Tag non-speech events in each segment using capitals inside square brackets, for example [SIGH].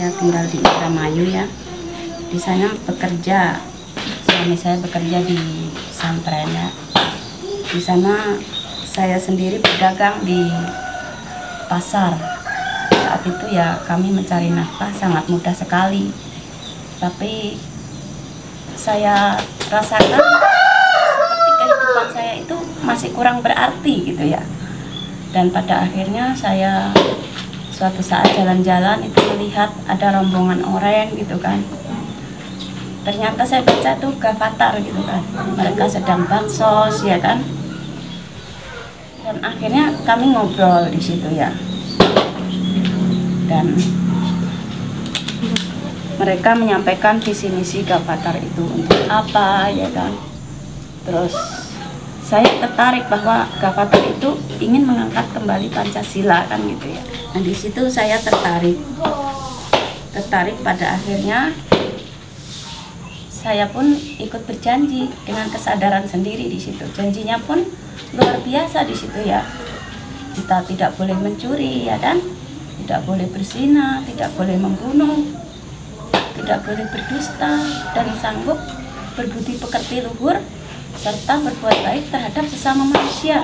saya tinggal di Indramayu ya. Di sana bekerja suami saya bekerja di pesantren ya. Di sana saya sendiri berdagang di pasar. Saat itu ya kami mencari nafkah sangat mudah sekali. Tapi saya rasakan kehidupan saya itu masih kurang berarti gitu ya. Dan pada akhirnya saya suatu saat jalan-jalan itu melihat ada rombongan orang gitu kan. Ternyata saya baca tuh gavatar gitu kan. Mereka sedang bansos ya kan. Dan akhirnya kami ngobrol di situ ya. Dan mereka menyampaikan visi misi gavatar itu untuk apa ya kan. Terus saya tertarik bahwa gavatar itu ingin mengangkat kembali pancasila kan gitu ya nah di situ saya tertarik tertarik pada akhirnya saya pun ikut berjanji dengan kesadaran sendiri di situ. Janjinya pun luar biasa di situ ya. Kita tidak boleh mencuri ya dan tidak boleh berzina, tidak boleh membunuh, tidak boleh berdusta dan sanggup berbudi pekerti luhur serta berbuat baik terhadap sesama manusia.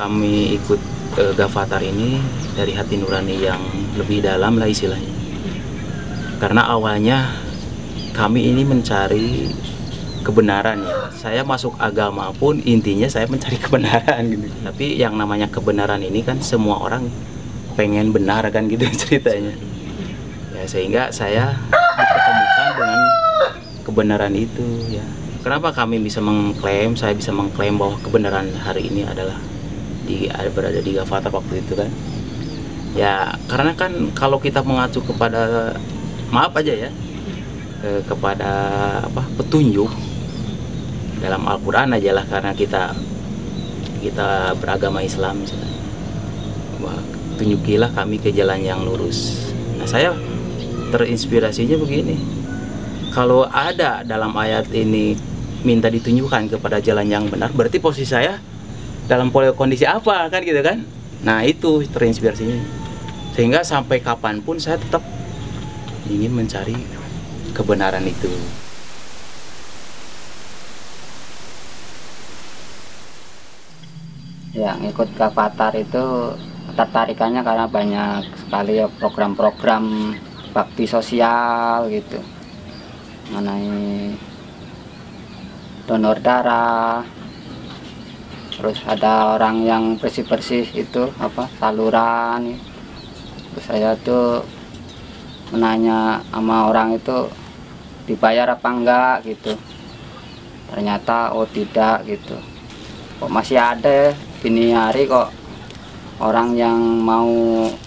Kami ikut uh, Gavatar ini dari hati nurani yang lebih dalam lah istilahnya. Karena awalnya kami ini mencari kebenaran ya. Saya masuk agama pun intinya saya mencari [LAUGHS] kebenaran gitu. Tapi yang namanya kebenaran ini kan semua orang pengen benar kan gitu [LAUGHS] ceritanya. Ya sehingga saya dipertemukan dengan kebenaran itu ya. Kenapa kami bisa mengklaim saya bisa mengklaim bahwa kebenaran hari ini adalah di berada di Gavatar waktu itu kan. Ya karena kan kalau kita mengacu kepada maaf aja ya eh, kepada apa petunjuk dalam Al-Quran aja lah karena kita kita beragama Islam Wah, tunjukilah kami ke jalan yang lurus. Nah saya terinspirasinya begini. Kalau ada dalam ayat ini minta ditunjukkan kepada jalan yang benar berarti posisi saya dalam kondisi apa kan gitu kan? Nah itu terinspirasinya. Sehingga sampai kapan pun saya tetap ingin mencari kebenaran itu. Yang ikut ke Avatar itu tertarikannya karena banyak sekali ya program-program bakti sosial gitu. Mengenai donor darah terus ada orang yang bersih-bersih itu apa saluran. Terus saya tuh menanya sama orang itu dibayar apa enggak? gitu. Ternyata oh tidak gitu. Kok masih ada ini hari kok orang yang mau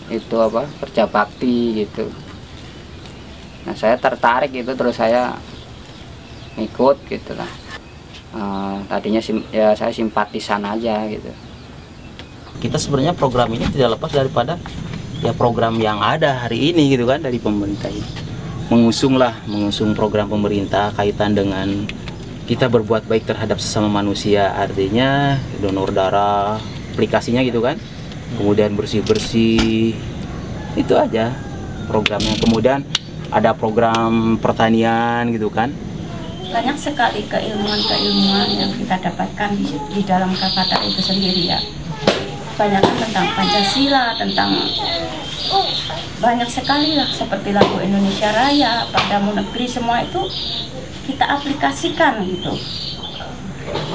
itu apa kerja bakti gitu. Nah saya tertarik gitu terus saya ikut gitu lah uh, tadinya sim, ya saya simpatisan aja gitu. Kita sebenarnya program ini tidak lepas daripada ya program yang ada hari ini gitu kan dari pemerintah ini. Mengusung lah mengusung program pemerintah kaitan dengan kita berbuat baik terhadap sesama manusia. Artinya donor darah aplikasinya gitu kan. Kemudian bersih bersih itu aja programnya kemudian ada program pertanian gitu kan banyak sekali keilmuan-keilmuan yang kita dapatkan di, di dalam kata itu sendiri ya. Banyak tentang Pancasila tentang banyak sekali lah seperti lagu Indonesia Raya padamu negeri semua itu kita aplikasikan gitu.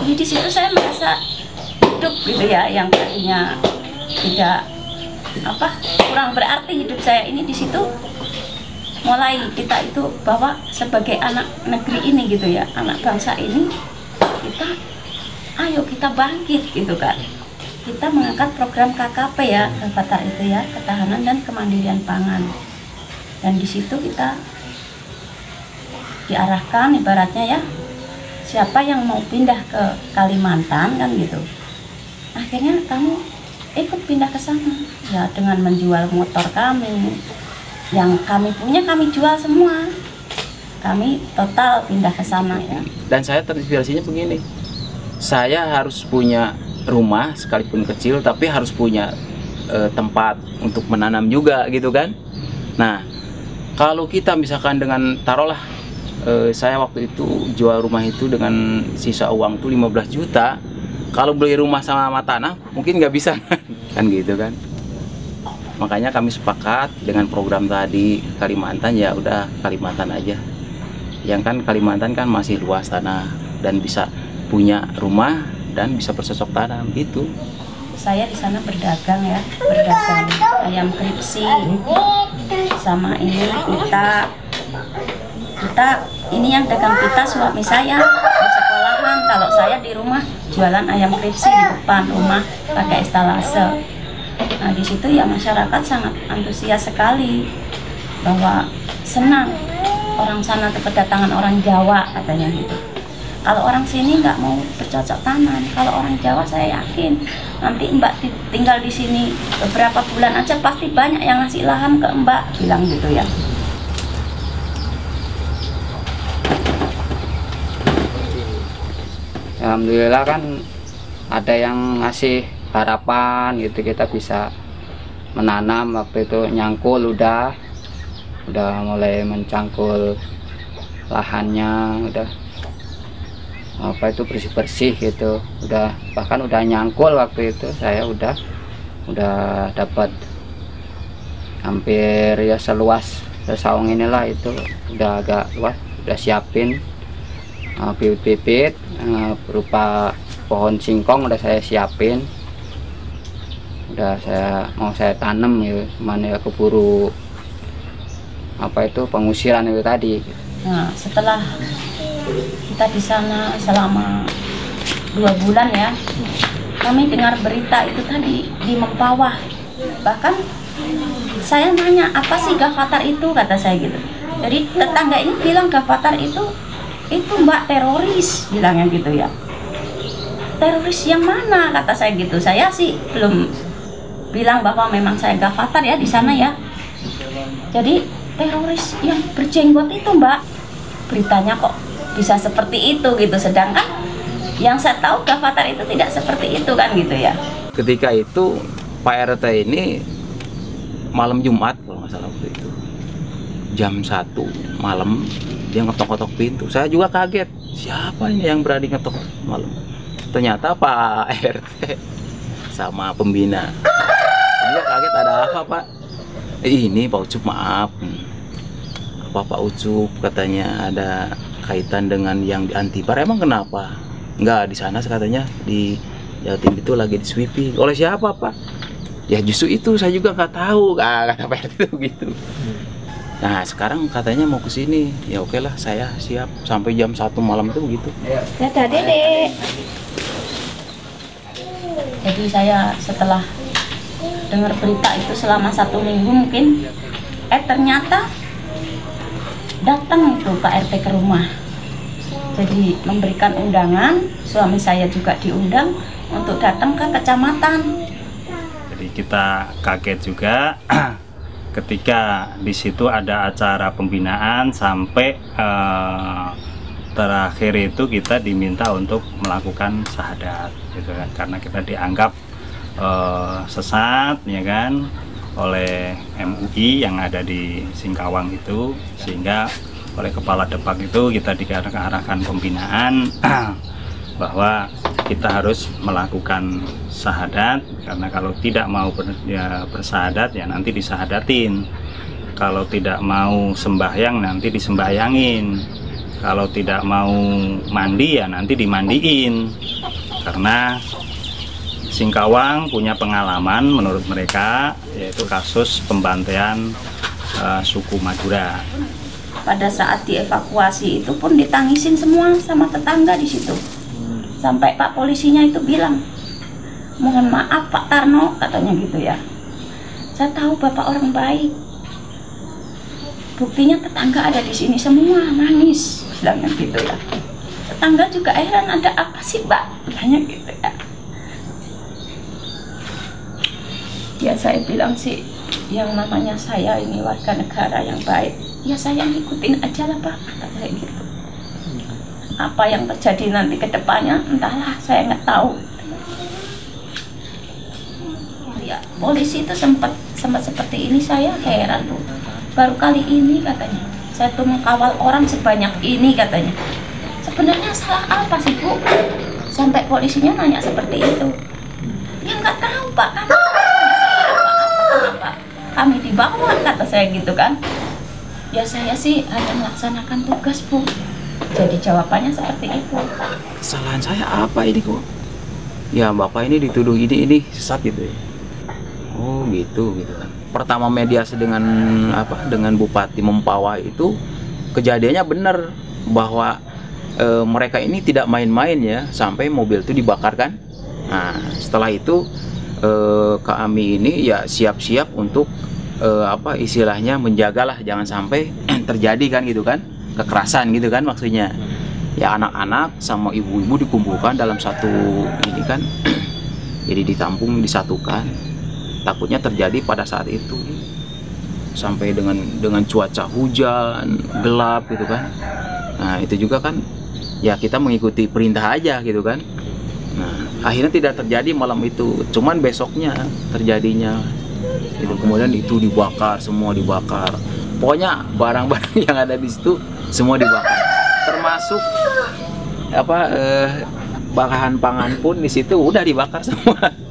Jadi di situ saya merasa hidup gitu ya yang tadinya tidak apa kurang berarti hidup saya ini di situ mulai kita itu bahwa sebagai anak negeri ini gitu ya anak bangsa ini kita ayo kita bangkit gitu kan kita mengangkat program KKP ya Kalpatar itu ya ketahanan dan kemandirian pangan. Dan di situ kita diarahkan ibaratnya ya siapa yang mau pindah ke Kalimantan kan gitu. Akhirnya kamu ikut pindah ke sana. Ya dengan menjual motor kami yang kami punya kami jual semua. Kami total pindah ke sana ya. Dan saya terinspirasinya begini. Saya harus punya rumah sekalipun kecil tapi harus punya eh, tempat untuk menanam juga gitu kan? Nah kalau kita misalkan dengan taruhlah eh, saya waktu itu jual rumah itu dengan sisa uang tuh 15 juta. Kalau beli rumah sama, sama tanah mungkin nggak bisa [LAUGHS] kan gitu kan makanya kami sepakat dengan program tadi Kalimantan ya udah Kalimantan aja. Yang kan Kalimantan kan masih luas tanah dan bisa punya rumah dan bisa bercocok tanam gitu. Saya di sana berdagang ya berdagang ayam kripsi sama ini kita kita ini yang dagang kita suami saya di sekolahan. Kalau saya di rumah jualan ayam kripsi di depan rumah pakai estalase nah di situ ya masyarakat sangat antusias sekali bahwa senang orang sana kedatangan orang Jawa katanya gitu. Kalau orang sini nggak mau bercocok tanam. Kalau orang Jawa saya yakin nanti Mbak tinggal di sini beberapa bulan aja pasti banyak yang ngasih lahan ke Mbak bilang gitu ya. Alhamdulillah kan ada yang ngasih harapan gitu kita bisa menanam. Waktu itu nyangkul udah udah mulai mencangkul lahannya udah apa itu bersih bersih gitu. Udah bahkan udah nyangkul waktu itu saya udah udah dapat hampir ya seluas sesaung inilah itu udah agak luas udah siapin uh, bibit-bibit uh, berupa pohon singkong udah saya siapin udah saya mau saya tanam ya mana ya keburu apa itu pengusiran itu tadi. Nah setelah kita di sana selama dua bulan ya kami dengar berita itu tadi di Mempawah. Bahkan saya nanya apa sih Gavatar itu? kata saya gitu. Jadi tetangga ini bilang Gavatar itu itu mbak teroris bilangnya gitu ya. Teroris yang mana? kata saya gitu. Saya sih belum bilang bahwa memang saya Gavatar ya di sana ya. Jadi teroris yang berjenggot itu mbak. Beritanya kok bisa seperti itu gitu. Sedangkan yang saya tahu Gavatar itu tidak seperti itu kan gitu ya. Ketika itu Pak RT ini malam Jumat kalau nggak salah waktu itu. Jam 1 malam dia ngetok-ngetok pintu. Saya juga kaget. Siapa ini yang berani ngetok malam? Ternyata Pak RT sama pembina. Dia kaget ada apa Pak? Eh, ini Pak Ucup maaf. Apa Pak Ucup katanya ada kaitan dengan yang di Antipar emang kenapa? Enggak di sana katanya di Jatim itu lagi di sweeping oleh siapa Pak? Ya justru itu. Saya juga nggak tahu. Ah, kata Pak itu gitu. Nah sekarang katanya mau ke sini, ya oke lah saya siap. Sampai jam satu malam itu begitu. Dadah dedek. Jadi saya setelah dengar berita itu selama satu minggu mungkin, eh ternyata datang itu Pak RT ke rumah. Jadi memberikan undangan, suami saya juga diundang untuk datang ke kecamatan. Jadi kita kaget juga [CLEARS THROAT] ketika di situ ada acara pembinaan sampai eh, terakhir itu kita diminta untuk melakukan syahadat gitu kan. Karena kita dianggap eh, sesat ya kan oleh MUI yang ada di Singkawang itu. Sehingga oleh kepala depak itu kita diarahkan pembinaan [CLEARS THROAT] bahwa kita harus melakukan syahadat. Karena kalau tidak mau ber, ya, bersahadat ya nanti disahadatin kalau tidak mau sembahyang nanti disembahyangin kalau tidak mau mandi ya nanti dimandiin. Karena Singkawang punya pengalaman menurut mereka yaitu kasus pembantaian uh, suku Madura. Pada saat dievakuasi itu pun ditangisin semua sama tetangga di situ. Sampai pak polisinya itu bilang mohon maaf Pak Tarno katanya gitu ya. Saya tahu bapak orang baik buktinya tetangga ada di sini semua nangis bilangnya gitu ya. Tetangga juga heran ada apa sih mbak? Tanya gitu ya. Saya bilang sih yang namanya saya ini warga negara yang baik ya saya ngikutin aja lah pak saya gitu. Apa yang terjadi nanti ke depannya entahlah saya nggak tahu. Ya polisi itu sempat sempat seperti ini saya heran bu baru kali ini katanya. Saya tuh mengkawal orang sebanyak ini katanya. Sebenarnya salah apa sih bu? Sampai polisinya nanya seperti itu. Ya nggak tahu pak. Kami apa, kami dibawa kata saya gitu kan. Ya saya sih hanya melaksanakan tugas bu. Jadi jawabannya seperti itu. Kesalahan saya apa ini kok ya bapak ini dituduh ini ini sesat gitu ya oh gitu gitu kan. Pertama mediasi dengan apa dengan bupati Mempawah itu kejadiannya benar bahwa e, mereka ini tidak main-main ya sampai mobil itu dibakar kan. Nah setelah itu e, kami ini ya siap-siap untuk e, apa istilahnya menjagalah jangan sampai [CLEARS THROAT] terjadi kan gitu kan. Kekerasan gitu kan maksudnya. Ya anak-anak sama ibu-ibu dikumpulkan dalam satu ini kan [CLEARS THROAT] jadi ditampung disatukan takutnya terjadi pada saat itu sampai dengan dengan cuaca hujan gelap gitu kan. Nah itu juga kan ya kita mengikuti perintah aja gitu kan. Nah akhirnya tidak terjadi malam itu cuman besoknya terjadinya itu kemudian itu dibakar semua dibakar. Pokoknya barang-barang [LAUGHS] yang ada di situ semua dibakar. Termasuk apa eh, bahan pangan pun di situ udah dibakar semua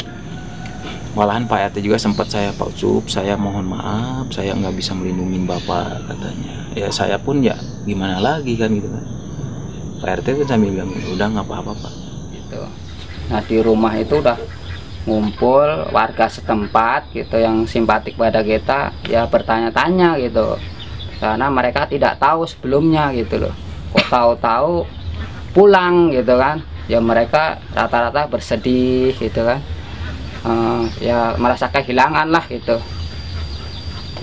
malahan Pak RT juga sempat saya Pak Cup saya mohon maaf saya nggak bisa melindungi Bapak katanya. Ya saya pun ya gimana lagi kan gitu kan. Pak RT pun sambil bilang udah nggak apa-apa Pak. Gitu. Nah di rumah itu udah ngumpul warga setempat gitu yang simpatik pada kita ya bertanya-tanya gitu. Karena mereka tidak tahu sebelumnya gitu loh. Kok tahu-tahu pulang gitu kan. Ya mereka rata-rata bersedih gitu kan uh, ya merasa kehilangan lah gitu.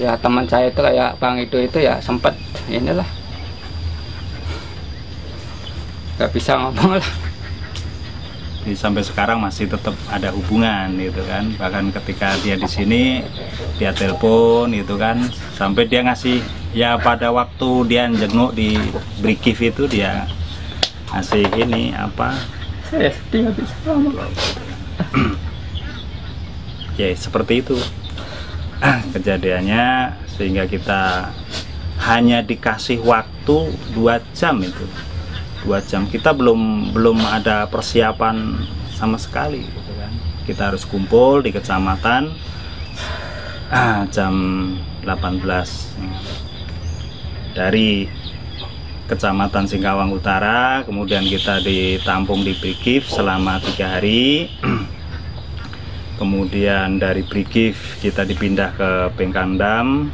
Ya teman saya itu kayak bang itu itu ya sempet inilah. Nggak bisa ngomong lah. Jadi sampai sekarang masih tetap ada hubungan gitu kan. Bahkan ketika dia di sini dia telepon gitu kan. Sampai dia ngasih ya pada waktu dia jenguk di Brikif itu dia ngasih ini apa? Saya sedih habis [CLEARS THROAT] ya seperti itu. Kejadiannya sehingga kita hanya dikasih waktu dua jam itu. Dua jam. Kita belum belum ada persiapan sama sekali gitu kan. Kita harus kumpul di kecamatan ah, jam 18 dari kecamatan Singkawang Utara kemudian kita ditampung di Brigif selama tiga hari [CLEARS THROAT] kemudian dari Brigif kita dipindah ke Pengkandam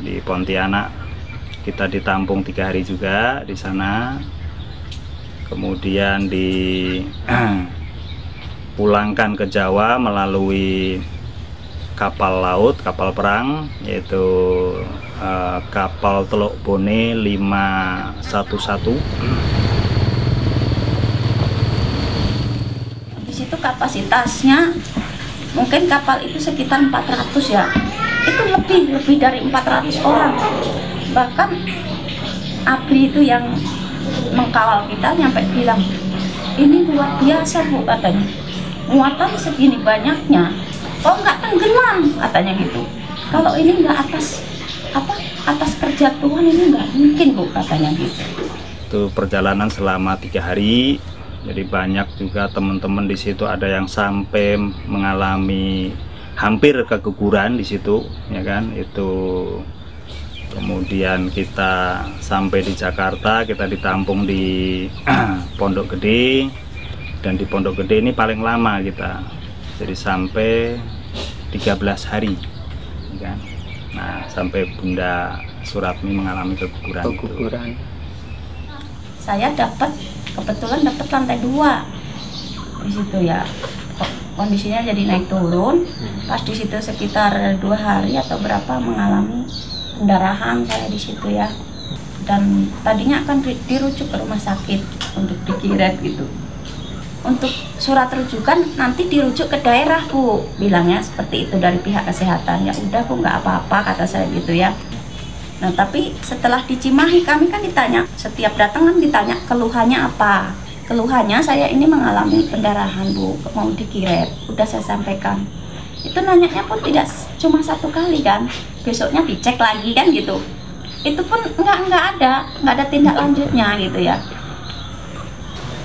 di Pontianak. Kita ditampung tiga hari juga di sana. Kemudian dipulangkan [CLEARS THROAT] ke Jawa melalui kapal laut kapal perang yaitu uh, kapal Teluk Bone 511 di situ kapasitasnya mungkin kapal itu sekitar 400 ya. Itu lebih lebih dari 400 orang. Bahkan Abri itu yang mengkawal kita nyampe bilang ini luar biasa bu katanya. Muatan segini banyaknya kok nggak tenggelam? katanya gitu. Kalau ini nggak atas apa atas kerja Tuhan ini nggak mungkin bu katanya gitu. Itu perjalanan selama tiga hari jadi banyak juga teman-teman di situ ada yang sampai mengalami hampir keguguran di situ ya kan? Itu kemudian kita sampai di Jakarta kita ditampung di [CLEARS THROAT] Pondok Gede dan di Pondok Gede ini paling lama kita. Jadi sampai 13 hari ya kan? Nah sampai Bunda Suratmi mengalami keguguran, keguguran. itu saya dapat kebetulan dapat lantai dua. Di situ ya. Kondisinya jadi naik turun. Pas di situ sekitar dua hari atau berapa mengalami pendarahan saya di situ ya. Dan tadinya akan dirujuk ke rumah sakit untuk dikiret gitu. Untuk surat rujukan nanti dirujuk ke daerah bu. Bilangnya seperti itu dari pihak kesehatan ya udah bu nggak apa-apa kata saya gitu ya nah tapi setelah di Cimahi kami kan ditanya setiap datang kan ditanya keluhannya apa. Keluhannya saya ini mengalami pendarahan bu mau dikiret udah saya sampaikan. Itu nanyanya pun tidak cuma satu kali kan. Besoknya dicek lagi kan gitu. Itu pun nggak nggak ada nggak ada tindak lanjutnya gitu ya.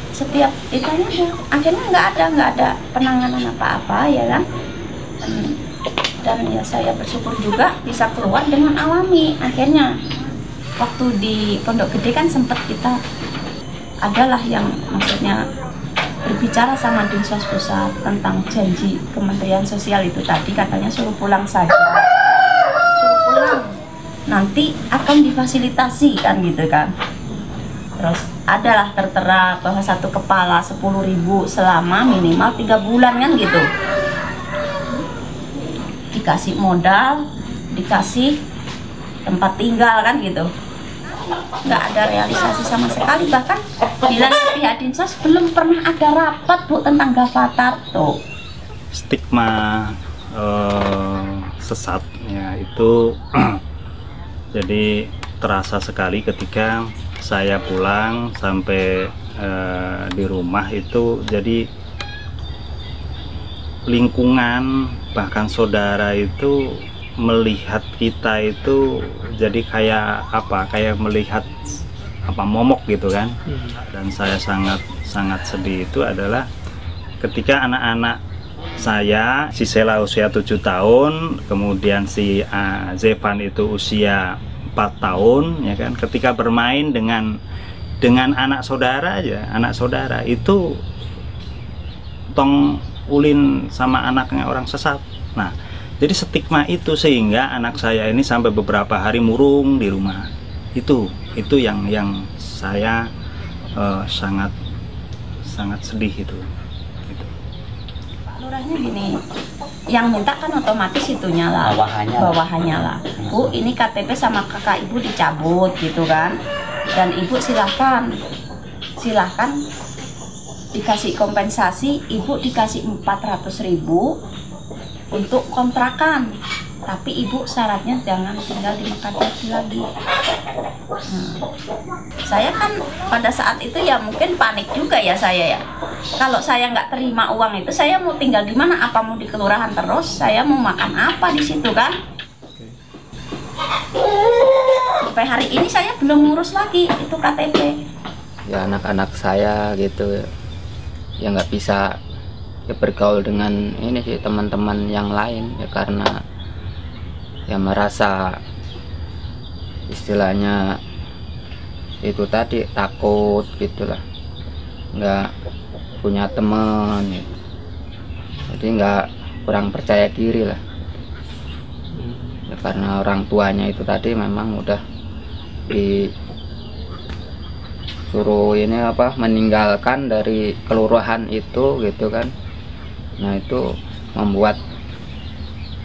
Setiap ditanya ya, akhirnya nggak ada nggak ada penanganan apa-apa ya kan dan ya saya bersyukur juga bisa keluar dengan alami. Akhirnya waktu di Pondok Gede kan sempat kita adalah yang maksudnya berbicara sama Dinsos Pusat tentang janji Kementerian Sosial itu tadi katanya suruh pulang saja. Suruh pulang. Nanti akan difasilitasi kan gitu kan. Terus adalah tertera bahwa satu kepala 10.000 selama minimal tiga bulan kan gitu dikasih modal dikasih tempat tinggal kan gitu. Nggak ada realisasi sama sekali. Bahkan bila pihak dinsos belum pernah ada rapat bu tentang gavatar tuh. Stigma eh, sesat ya itu [CLEARS THROAT] jadi terasa sekali ketika saya pulang sampai eh, di rumah itu jadi lingkungan bahkan saudara itu melihat kita itu jadi kayak apa kayak melihat apa momok gitu kan. Dan saya sangat sangat sedih itu adalah ketika anak-anak saya si Sela usia 7 tahun kemudian si uh, Zevan itu usia 4 tahun ya kan ketika bermain dengan dengan anak saudara aja anak saudara itu tong ulin sama anaknya orang sesat nah jadi stigma itu sehingga anak saya ini sampai beberapa hari murung di rumah itu itu yang yang saya uh, sangat sangat sedih itu gitu. lurahnya gini yang minta kan otomatis itunya lah Bawahannya lah. bawahannya lah bu ini KTP sama kakak ibu dicabut gitu kan dan ibu silahkan silahkan dikasih kompensasi ibu dikasih 400.000 ribu untuk kontrakan. Tapi ibu syaratnya jangan tinggal di Mekadati lagi. Hmm. saya kan pada saat itu ya mungkin panik juga ya saya ya. Kalau saya nggak terima uang itu saya mau tinggal di mana? Apa mau di kelurahan terus? Saya mau makan apa di situ kan? Sampai hari ini saya belum ngurus lagi itu KTP ya anak-anak saya gitu ya nggak bisa ya bergaul dengan ini sih teman-teman yang lain ya karena ya merasa istilahnya itu tadi takut gitulah nggak punya teman gitu. jadi nggak kurang percaya diri lah ya karena orang tuanya itu tadi memang udah disuruh ini apa meninggalkan dari kelurahan itu gitu kan nah itu membuat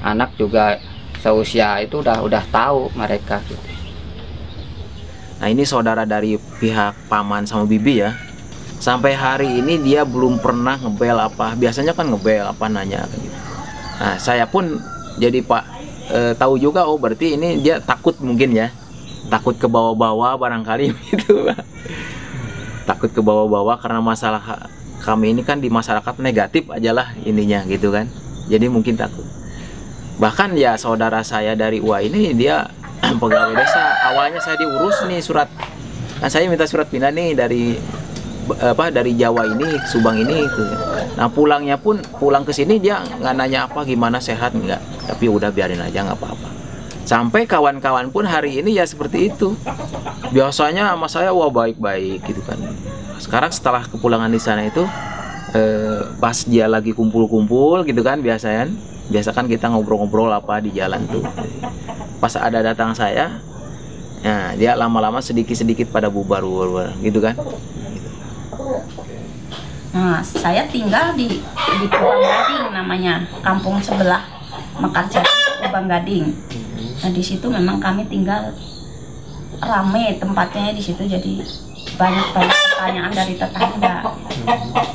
anak juga seusia itu udah udah tahu mereka gitu Nah ini saudara dari pihak paman sama bibi ya. Sampai hari ini dia belum pernah ngebel apa. Biasanya kan ngebel apa nanya gitu. Nah saya pun jadi pak eh, tahu juga oh berarti ini dia takut mungkin ya. Takut ke bawah-bawah barangkali [LAUGHS] gitu. takut ke bawah-bawah karena masalah kami ini kan di masyarakat negatif aja lah ininya gitu kan. Jadi mungkin takut. Bahkan ya saudara saya dari UA ini dia [CLEARS THROAT] pegawai desa awalnya saya diurus nih surat nah saya minta surat pindah nih dari apa dari Jawa ini Subang ini gitu. nah pulangnya pun pulang ke sini dia nggak nanya apa gimana sehat nggak tapi udah biarin aja nggak apa-apa sampai kawan-kawan pun hari ini ya seperti itu. Biasanya sama saya wah baik-baik gitu kan. Sekarang setelah kepulangan di sana itu eh, pas dia lagi kumpul-kumpul gitu kan biasanya biasa kan kita ngobrol-ngobrol apa di jalan tuh. Pas ada datang saya nah dia lama-lama sedikit-sedikit pada bubar, bubar, gitu kan. Nah, saya tinggal di di Kubang Gading namanya, kampung sebelah Mekarsari Kubang Gading. Nah, di situ memang kami tinggal rame tempatnya di situ jadi banyak banyak pertanyaan dari tetangga.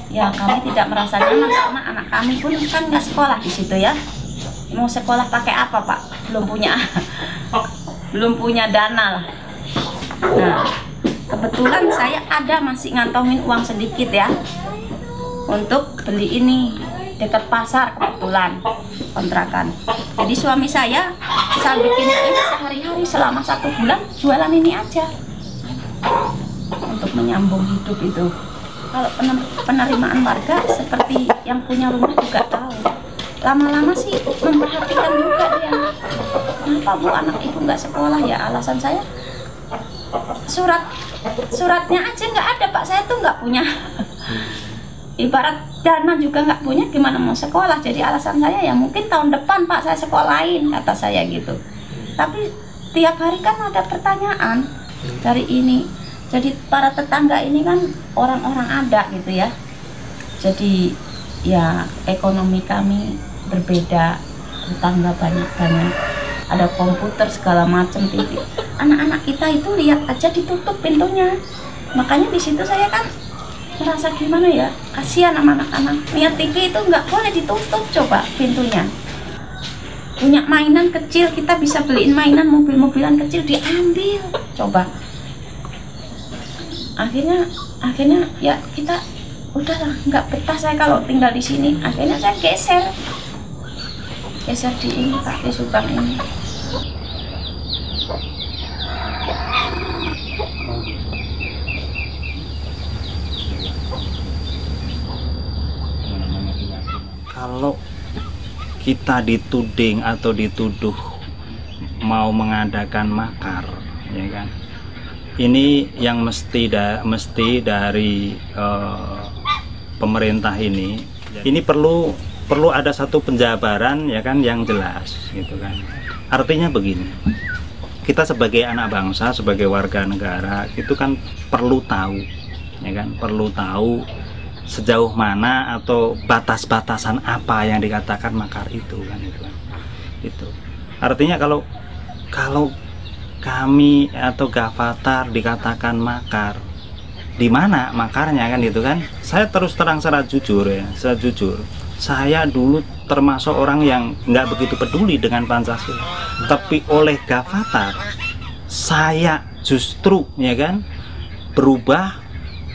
Ya kami tidak merasa nyaman karena anak kami pun kan nggak sekolah di situ ya. Mau sekolah pakai apa pak? Belum punya, [LAUGHS] belum punya dana lah. Nah kebetulan saya ada masih ngantongin uang sedikit ya untuk beli ini dekat pasar kebetulan kontrakan. Jadi suami saya saya bikin ini sehari-hari selama satu bulan jualan ini aja untuk menyambung hidup itu. Kalau pener- penerimaan warga seperti yang punya rumah juga tahu. Lama-lama sih memperhatikan juga dia. Kenapa bu anak ibu nggak sekolah ya? Alasan saya surat suratnya aja nggak ada pak. Saya tuh nggak punya ibarat dana juga nggak punya gimana mau sekolah? Jadi alasan saya ya mungkin tahun depan pak saya sekolahin kata saya gitu. Tapi tiap hari kan ada pertanyaan dari ini. Jadi para tetangga ini kan orang-orang ada gitu ya. Jadi ya ekonomi kami berbeda tetangga banyak-banyak ada komputer segala macam TV anak-anak kita itu lihat aja ditutup pintunya. Makanya di situ saya kan merasa gimana ya? Kasihan sama anak-anak. Lihat TV itu nggak boleh ditutup coba pintunya. Punya mainan kecil kita bisa beliin mainan mobil-mobilan kecil diambil. Coba. Akhirnya akhirnya ya kita udahlah nggak betah saya kalau tinggal di sini. Akhirnya saya geser. Geser di ini pak di Subang ini kalau kita dituding atau dituduh mau mengadakan makar ya kan? Ini yang mesti da, mesti dari eh, pemerintah ini. Ini perlu perlu ada satu penjabaran ya kan yang jelas gitu kan? Artinya begini kita sebagai anak bangsa sebagai warga negara itu kan perlu tahu ya kan? Perlu tahu sejauh mana atau batas-batasan apa yang dikatakan makar itu kan itu kan. Itu. Artinya kalau kalau kami atau Gavatar dikatakan makar di mana makarnya kan itu kan. Saya terus terang secara jujur ya saya jujur. Saya dulu termasuk orang yang nggak begitu peduli dengan Pancasila. Tapi oleh Gavatar saya justru ya kan berubah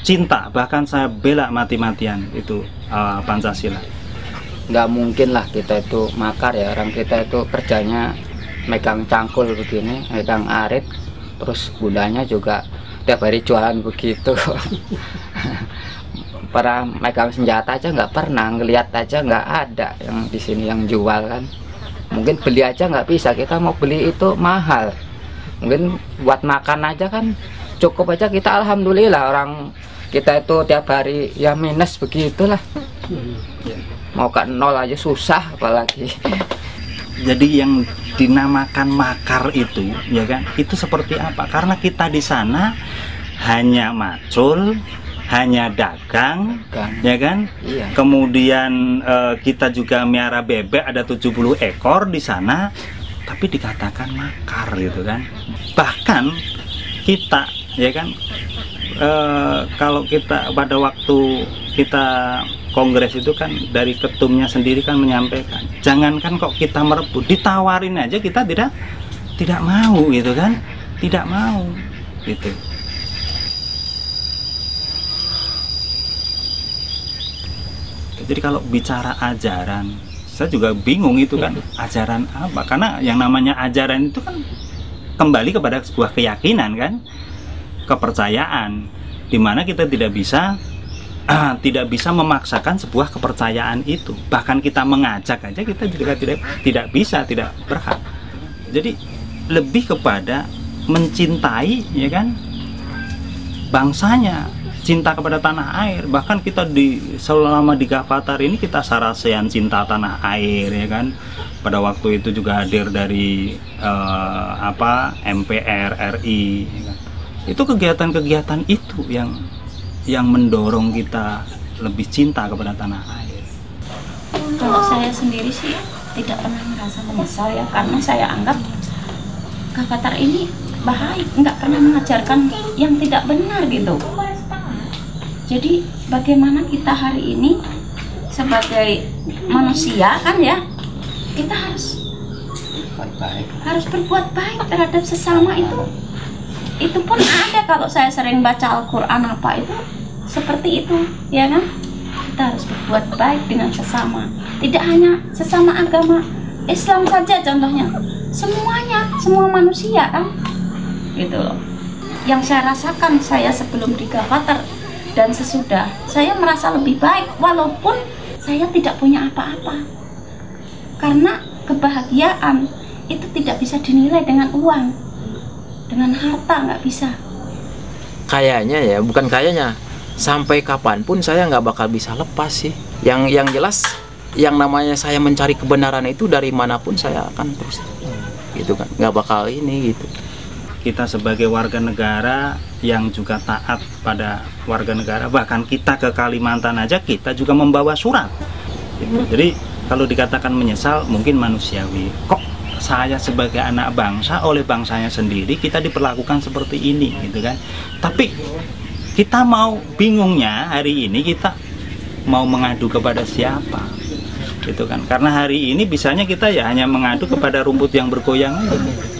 cinta bahkan saya bela mati-matian itu uh, Pancasila. Nggak mungkin lah kita itu makar ya. Orang kita itu kerjanya megang cangkul begini megang arit terus bundanya juga tiap hari jualan begitu. [LAUGHS] Para megang senjata aja nggak pernah ngelihat aja nggak ada yang di sini yang jual kan. Mungkin beli aja nggak bisa kita mau beli itu mahal. Mungkin buat makan aja kan cukup aja kita alhamdulillah orang kita itu tiap hari ya minus begitulah. Mau ke nol aja susah apalagi. Jadi yang dinamakan makar itu ya kan? Itu seperti apa? Karena kita di sana hanya macul hanya dagang Dagang. ya kan? Iya. Kemudian eh, kita juga miara bebek ada 70 ekor di sana. Tapi dikatakan makar gitu kan? Bahkan kita ya kan? Eh, kalau kita pada waktu kita kongres itu kan dari ketumnya sendiri kan menyampaikan jangankan kok kita merebut ditawarin aja kita tidak tidak mau gitu kan? Tidak mau gitu. Jadi kalau bicara ajaran saya juga bingung itu kan ajaran apa? Karena yang namanya ajaran itu kan kembali kepada sebuah keyakinan kan kepercayaan di mana kita tidak bisa [CLEARS THROAT] tidak bisa memaksakan sebuah kepercayaan itu. Bahkan kita mengajak aja kita juga tidak tidak bisa tidak berhak. Jadi lebih kepada mencintai ya kan bangsanya. Cinta kepada tanah air. Bahkan kita di selama di Gavatar ini kita sarasean cinta tanah air ya kan. Pada waktu itu juga hadir dari eh, apa MPR RI ya kan. Itu kegiatan-kegiatan itu yang yang mendorong kita lebih cinta kepada tanah air. Kalau saya sendiri sih tidak pernah merasa menyesal ya karena saya anggap Kavatar ini baik nggak pernah mengajarkan yang tidak benar gitu. Jadi bagaimana kita hari ini sebagai manusia kan ya kita harus harus berbuat baik terhadap sesama itu itu pun ada kalau saya sering baca Al-Quran apa itu seperti itu ya kan? Kita harus berbuat baik dengan sesama. Tidak hanya sesama agama Islam saja contohnya. Semuanya semua manusia kan? Gitu loh. Yang saya rasakan saya sebelum di Gavatar dan sesudah saya merasa lebih baik walaupun saya tidak punya apa-apa. Karena kebahagiaan itu tidak bisa dinilai dengan uang dengan harta nggak bisa. Kayaknya ya bukan kayaknya. Sampai kapan pun saya nggak bakal bisa lepas sih. Yang yang jelas yang namanya saya mencari kebenaran itu dari mana pun saya akan terus. Gitu kan. Nggak bakal ini gitu. Kita sebagai warga negara yang juga taat pada warga negara bahkan kita ke Kalimantan aja kita juga membawa surat. Gitu. jadi kalau dikatakan menyesal mungkin manusiawi. Kok saya sebagai anak bangsa oleh bangsanya sendiri kita diperlakukan seperti ini gitu kan. Tapi kita mau bingungnya hari ini kita mau mengadu kepada siapa gitu kan. Karena hari ini bisanya kita ya hanya mengadu kepada rumput yang bergoyang aja